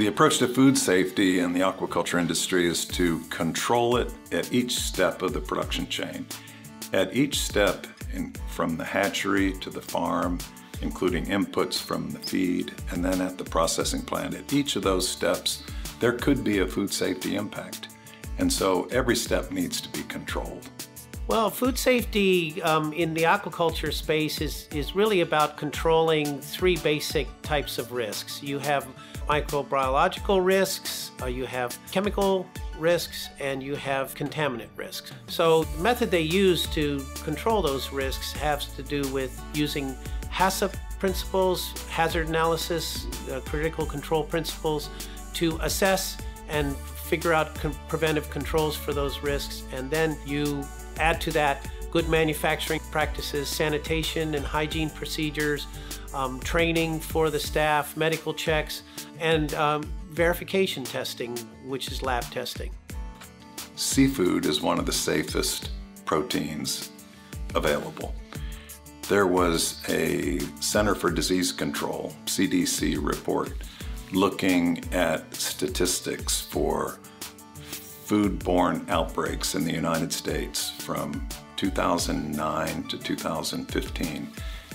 The approach to food safety in the aquaculture industry is to control it at each step of the production chain. At each step, in, from the hatchery to the farm, including inputs from the feed, and then at the processing plant, at each of those steps, there could be a food safety impact. And so every step needs to be controlled. Well, food safety um, in the aquaculture space is, is really about controlling three basic types of risks. You have microbiological risks, uh, you have chemical risks, and you have contaminant risks. So the method they use to control those risks has to do with using HACCP principles, hazard analysis, uh, critical control principles, to assess and figure out preventive controls for those risks, and then you add to that good manufacturing practices, sanitation and hygiene procedures, um, training for the staff, medical checks, and um, verification testing, which is lab testing. Seafood is one of the safest proteins available. There was a Center for Disease Control, CDC report, looking at statistics for foodborne outbreaks in the United States from 2009 to 2015,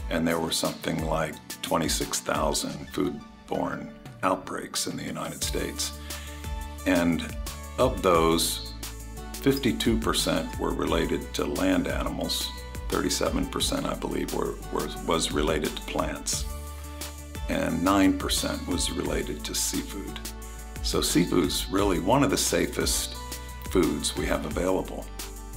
and there were something like 26,000 foodborne outbreaks in the United States. And of those, 52% were related to land animals, 37% I believe were, were, was related to plants, and 9% was related to seafood. So seafood's really one of the safest foods we have available.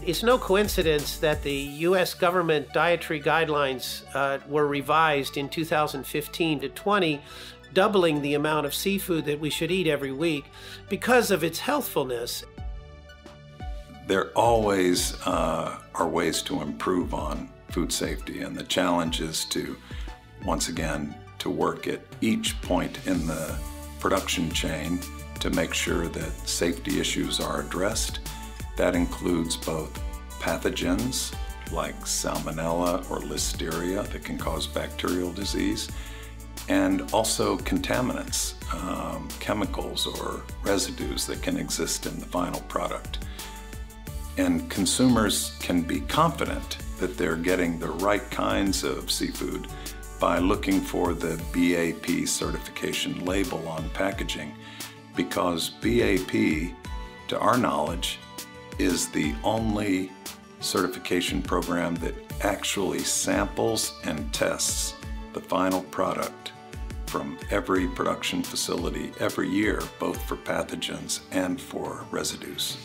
It's no coincidence that the U.S. government dietary guidelines uh, were revised in 2015 to 20 doubling the amount of seafood that we should eat every week because of its healthfulness. There always uh, are ways to improve on food safety, and the challenge is to, once again, to work at each point in the production chain to make sure that safety issues are addressed. That includes both pathogens like salmonella or listeria that can cause bacterial disease, and also contaminants, um, chemicals or residues that can exist in the final product. And consumers can be confident that they're getting the right kinds of seafood by looking for the BAP certification label on packaging because BAP, to our knowledge, is the only certification program that actually samples and tests the final product from every production facility every year, both for pathogens and for residues.